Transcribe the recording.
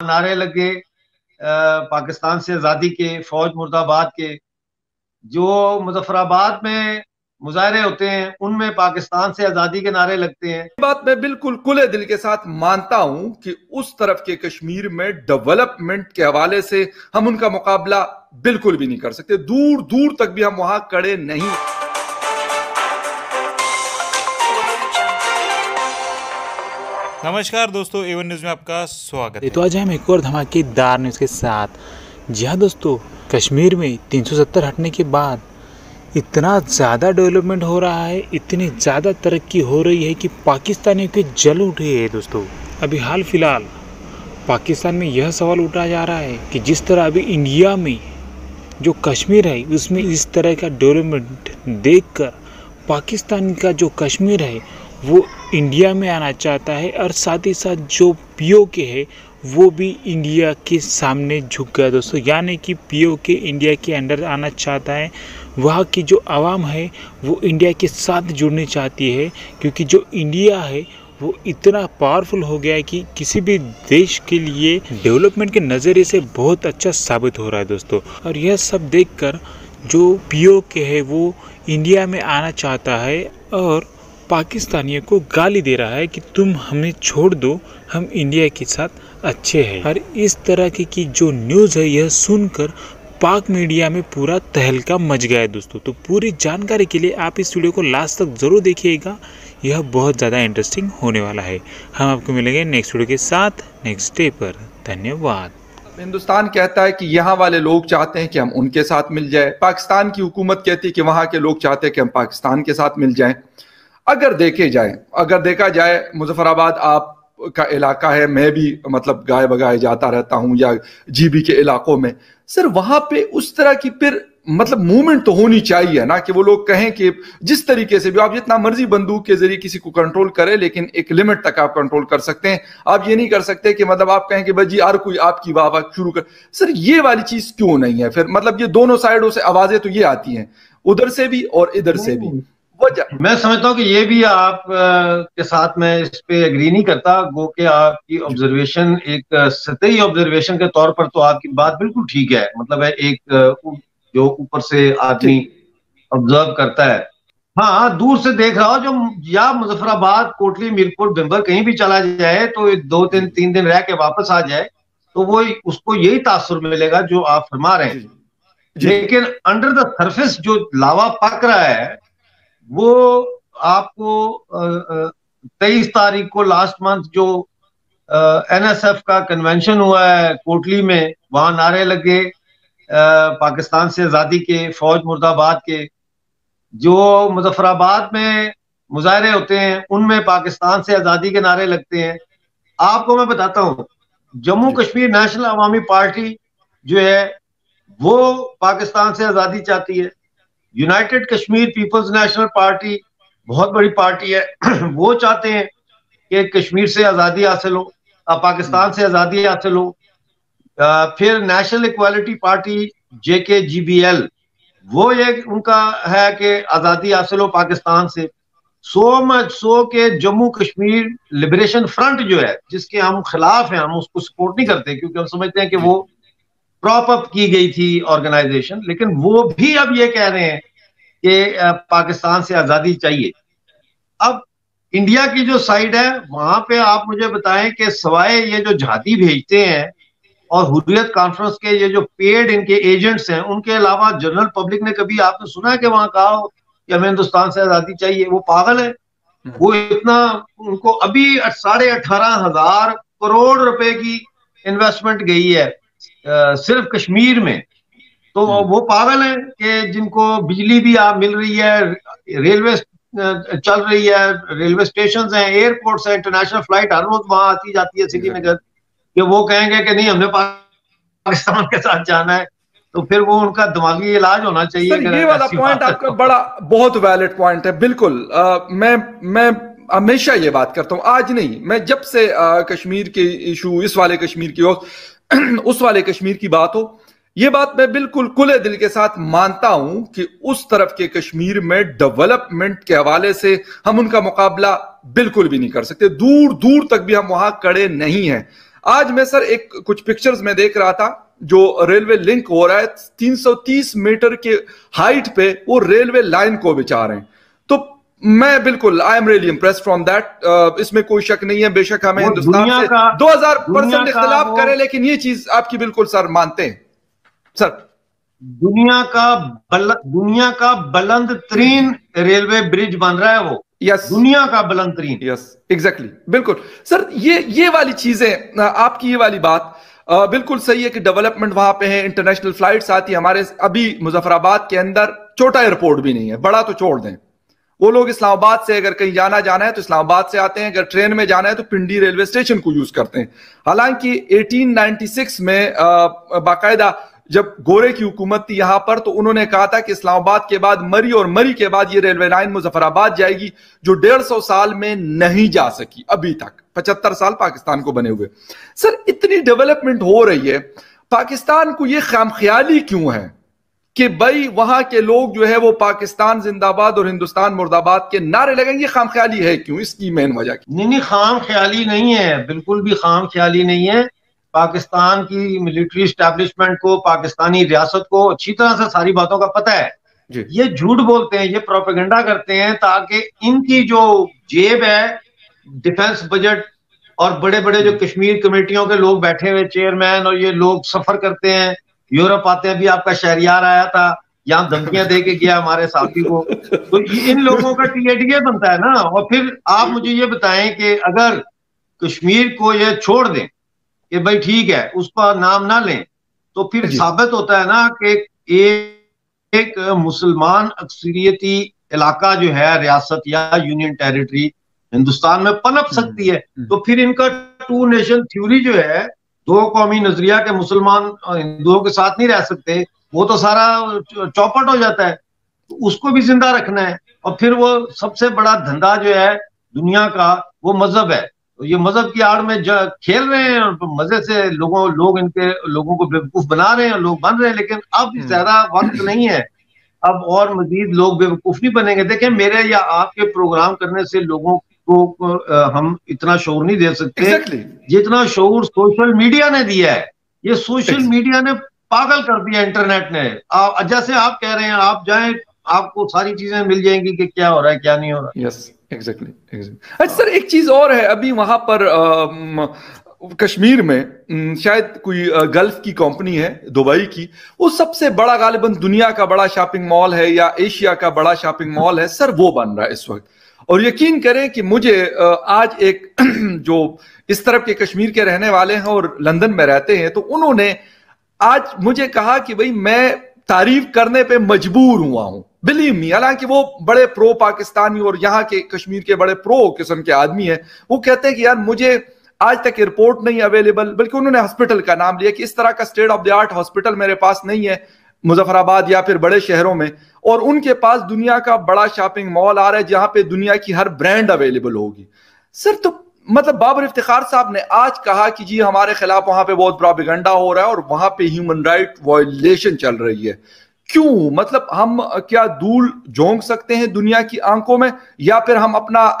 नारे लगे पाकिस्तान से आज़ादी के, फौज मुर्दाबाद के। जो मुजफ्फराबाद में मुजाहरे होते हैं, उनमें पाकिस्तान से आज़ादी के नारे लगते हैं। बात मैं बिल्कुल खुले दिल के साथ मानता हूँ कि उस तरफ़ के कश्मीर में डेवलपमेंट के हवाले से हम उनका मुकाबला बिल्कुल भी नहीं कर सकते। दूर दूर तक भी हम वहाँ खड़े नहीं। नमस्कार दोस्तों एवन न्यूज़ में आपका स्वागत है। तो आज हम एक और धमाकेदार न्यूज़ के साथ। जी हाँ दोस्तों कश्मीर में 370 हटने के बाद इतना ज़्यादा डेवलपमेंट हो रहा है इतनी ज़्यादा तरक्की हो रही है कि पाकिस्तानियों के जल उठे हैं दोस्तों। अभी हाल फ़िलहाल पाकिस्तान में यह सवाल उठा जा रहा है कि जिस तरह अभी इंडिया में जो कश्मीर है उसमें इस तरह का डेवलपमेंट देखकर पाकिस्तान का जो कश्मीर है वो इंडिया में आना चाहता है और साथ ही साथ जो पीओ के है, वो भी इंडिया के सामने झुक गया। दोस्तों, यानी कि पीओ के इंडिया के अंडर आना चाहता है। वहाँ की जो आवाम है, वो इंडिया के साथ जुड़नी चाहती है, क्योंकि जो इंडिया है, वो इतना पावरफुल हो गया है कि किसी भी देश के लिए डेवलपमेंट के नज़रिए से बहुत अच्छा साबित हो रहा है दोस्तों। और यह सब देखकर जो पीओ के है, वो इंडिया में आना चाहता है और पाकिस्तानियों को गाली दे रहा है कि तुम हमें छोड़ दो हम इंडिया के साथ अच्छे हैं। और इस तरह की, की जो न्यूज़ है यह सुनकर पाक मीडिया में पूरा तहलका मच गया है दोस्तों। तो पूरी जानकारी के लिए आप इस वीडियो को लास्ट तक ज़रूर देखिएगा। यह बहुत ज़्यादा इंटरेस्टिंग होने वाला है। हम आपको मिलेंगे नेक्स्ट वीडियो के साथ। नेक्स्ट डे पर। धन्यवाद। हिंदुस्तान कहता है कि यहाँ वाले लोग चाहते हैं कि हम उनके साथ मिल जाए। पाकिस्तान की हुकूमत कहती है कि वहाँ के लोग चाहते हैं कि हम पाकिस्तान के साथ मिल जाएँ। अगर देखे जाए, अगर देखा जाए, मुजफ्फराबाद आप का इलाका है, मैं भी मतलब गाय बगाए जाता रहता हूँ या जीबी के इलाकों में, सर वहाँ पे उस तरह की फिर मतलब मूवमेंट तो होनी चाहिए ना कि वो लोग कहें कि जिस तरीके से भी आप जितना मर्ज़ी बंदूक के ज़रिए किसी को कंट्रोल करें, लेकिन एक लिमिट तक आप कंट्रोल कर सकते हैं। आप ये नहीं कर सकते कि मतलब आप कहें कि भाई जी, हर कोई आपकी वाह वाह शुरू कर, सर ये वाली चीज़ क्यों नहीं है? फिर मतलब ये दोनों साइडों से आवाज़ें तो ये आती हैं, उधर से भी और इधर से भी। मैं समझता हूँ कि ये भी आप के साथ मैं इस पे एग्री नहीं करता गो के आपकी ऑब्जर्वेशन एक सतही ऑब्जर्वेशन के तौर पर तो आपकी बात बिल्कुल ठीक है। मतलब है एक जो ऊपर से आदमी ऑब्ज़र्व करता है। हाँ दूर से देख रहा हो जो या मुजफ्फराबाद कोटली मीरपुर बिम्बर कहीं भी चला जाए तो दो दिन तीन दिन रह के वापस आ जाए तो वो उसको यही तासुर मिलेगा जो आप फरमा रहे हैं। लेकिन अंडर द सरफेस जो लावा पक रहा है वो आपको तेईस तारीख को लास्ट मंथ जो एनएसएफ का कन्वेंशन हुआ है कोटली में वहाँ नारे लगे पाकिस्तान से आज़ादी के फौज मुर्दाबाद के। जो मुजफ्फराबाद में मुजाहरे होते हैं उनमें पाकिस्तान से आज़ादी के नारे लगते हैं। आपको मैं बताता हूँ जम्मू कश्मीर नेशनल अवामी पार्टी जो है वो पाकिस्तान से आज़ादी चाहती है। United Kashmir people's national party बहुत बड़ी पार्टी है। वो चाहते हैं कि कश्मीर से आज़ादी हासिल हो पाकिस्तान से आज़ादी हासिल हो। फिर नेशनल इक्वालिटी पार्टी जे के जी बी एल वो ये उनका है कि आज़ादी हासिल हो पाकिस्तान से। सो मच सो के जम्मू कश्मीर लिबरेशन फ्रंट जो है जिसके हम खिलाफ हैं हम उसको सपोर्ट नहीं करते क्योंकि हम समझते हैं कि वो प्रॉप अप की गई थी ऑर्गेनाइजेशन लेकिन वो भी अब ये कह रहे हैं कि पाकिस्तान से आज़ादी चाहिए। अब इंडिया की जो साइड है वहाँ पे आप मुझे बताएँ कि सवाए ये जो झाती भेजते हैं और हुरियत कॉन्फ्रेंस के ये जो पेड इनके एजेंट्स हैं उनके अलावा जनरल पब्लिक ने कभी आपने सुना है कि वहाँ कहा हो कि हमें हिंदुस्तान से आज़ादी चाहिए? वो पागल है। वो इतना उनको अभी साढ़े अठारह हज़ार करोड़ रुपए की इन्वेस्टमेंट गई है आ, सिर्फ़ कश्मीर में। तो हम्म। वो पागल है कि जिनको बिजली भी आप मिल रही है रेलवे चल रही है रेलवे स्टेशन है एयरपोर्ट है इंटरनेशनल फ़्लाइट हर रोज वहाँ आती जाती है श्रीनगर कि वो कहेंगे कि नहीं हमने पाकिस्तान के साथ जाना है। तो फिर वो उनका दिमागी इलाज होना चाहिए सर, ये वाला पॉइंट आपका बड़ा बहुत वैलिड पॉइंट है बिल्कुल। आ, मैं मैं हमेशा ये बात करता हूँ आज नहीं मैं जब से आ, कश्मीर के इशू इस वाले कश्मीर की हो उस वाले कश्मीर की बात हो ये बात मैं बिल्कुल खुले दिल के साथ मानता हूँ कि उस तरफ़ के कश्मीर में डेवलपमेंट के हवाले से हम उनका मुकाबला बिल्कुल भी नहीं कर सकते। दूर दूर तक भी हम वहाँ खड़े नहीं हैं। आज मैं सर एक कुछ पिक्चर्स में देख रहा था जो रेलवे लिंक हो रहा है 330 मीटर के हाइट पे वो रेलवे लाइन को बिछा रहे हैं। तो मैं बिल्कुल I am really impress from that इसमें कोई शक नहीं है बेशक हमें हिंदुस्तान से दो हज़ार परसेंट इख्तलाफ करें लेकिन ये चीज़ आपकी बिल्कुल सर मानते हैं। सर दुनिया का बल, दुनिया का बुलंद तरीन रेलवे ब्रिज बन रहा है वो। Yes yes. दुनिया का बुलंद तरीन यस एग्जैक्टली बिल्कुल। सर ये ये वाली चीज़ें आपकी ये वाली बात आ, बिल्कुल सही है कि डेवलपमेंट वहाँ पे है इंटरनेशनल फ्लाइट्स आती है हमारे अभी मुजफ्फराबाद के अंदर छोटा एयरपोर्ट भी नहीं है बड़ा तो छोड़ दें। वो लोग इस्लामाबाद से अगर कहीं जाना जाना है तो इस्लामाबाद से आते हैं अगर ट्रेन में जाना है तो पिंडी रेलवे स्टेशन को यूज़ करते हैं। हालाँकि 1896 में बाकायदा जब गोरे की हुकूमत थी यहाँ पर तो उन्होंने कहा था कि इस्लामाबाद के बाद, मरी और मरी के बाद ये रेलवे लाइन मुजफ्फराबाद जाएगी, जो डेढ़ सौ साल में नहीं जा सकी अभी तक। पचहत्तर साल पाकिस्तान को बने हुए। सर, इतनी डेवलपमेंट हो रही है, पाकिस्तान को यह खाम ख्याली क्यों है कि भाई वहाँ के लोग जो है, वो पाकिस्तान, जिंदाबाद और हिंदुस्तान, मुर्दाबाद के नारे लगेंगे खाम ख्याली है क्यों? इसकी मेन वजह नहीं नहीं, खाम ख्याली नहीं है। बिल्कुल भी खाम ख्याली नहीं है। पाकिस्तान की मिलिट्री स्टैब्लिशमेंट को पाकिस्तानी रियासत को अच्छी तरह से सारी बातों का पता है। ये झूठ बोलते हैं ये प्रोपेगेंडा करते हैं ताकि इनकी जो जेब है डिफेंस बजट और बड़े बड़े जो कश्मीर कमेटियों के लोग बैठे हुए चेयरमैन और ये लोग सफ़र करते हैं यूरोप आते हैं अभी आपका शहरियार आया था यहाँ धमकियाँ दे के गया हमारे साथी को। तो इन लोगों का टीएडीए बनता है ना और फिर आप मुझे ये बताएँ कि अगर कश्मीर को ये छोड़ दें कि भाई ठीक है उसका नाम ना लें। तो फिर साबित होता है ना कि एक, एक मुसलमान अक्सरियती इलाका जो है रियासत या यूनियन टेरिटरी हिंदुस्तान में पनप हम्म, सकती है। हम्म। तो फिर इनका टू नेशन थ्योरी जो है दो कौमी नज़रिया के मुसलमान हिंदुओं के साथ नहीं रह सकते। वो तो सारा चौपट हो जाता है। तो उसको भी ज़िंदा रखना है। और फिर वो सबसे बड़ा धंधा जो है दुनिया का वो मज़हब है। ये मज़हब की आड़ में खेल रहे हैं और मज़े से लोगों लोग इनके लोगों को बेवकूफ़ बना रहे हैं और लोग बन रहे हैं लेकिन अब हम्म। ज़्यादा वक्त नहीं है अब और मजीद लोग बेवकूफ़ नहीं बनेंगे देखें मेरे या आपके प्रोग्राम करने से लोगों को हम इतना शोर नहीं दे सकते exactly. जितना शोर सोशल मीडिया ने दिया है ये सोशल exactly. मीडिया ने पागल कर दिया इंटरनेट ने जैसे आप कह रहे हैं आप जाएँ आपको सारी चीज़ें मिल जाएँगी कि क्या हो रहा है क्या नहीं हो रहा है yes. Exactly exactly. अच्छा सर एक चीज़ और है अभी वहाँ पर आ, कश्मीर में शायद कोई गल्फ की कंपनी है दुबई की वो सबसे बड़ा गालिबन दुनिया का बड़ा शॉपिंग मॉल है या एशिया का बड़ा शॉपिंग मॉल है सर वो बन रहा है इस वक्त और यकीन करें कि मुझे आज एक जो इस तरफ़ के कश्मीर के रहने वाले हैं और लंदन में रहते हैं तो उन्होंने आज मुझे कहा कि भाई मैं तारीफ़ करने पे मजबूर हुआ हूँ। बिलीव मी हालाँकि वो बड़े प्रो पाकिस्तानी और यहाँ के कश्मीर के बड़े प्रो किस्म के आदमी हैं। वो कहते हैं कि यार, मुझे आज तक एयरपोर्ट नहीं अवेलेबल बल्कि उन्होंने हॉस्पिटल का नाम लिया कि इस तरह का state of the art hospital मेरे पास नहीं है, मुजफ्फराबाद या फिर बड़े शहरों में। और उनके पास दुनिया का बड़ा शॉपिंग मॉल आ रहा है, जहाँ पे दुनिया की हर ब्रांड अवेलेबल होगी। सर तो मतलब बाबर इफ्तार साहब ने आज कहा कि जी, हमारे खिलाफ वहाँ पे बहुत प्रोपिगंडा हो रहा है और वहाँ पे ह्यूमन राइट वायलेशन चल रही है। क्यों? मतलब हम क्या दूल झोंक सकते हैं दुनिया की आँखों में या फिर हम अपना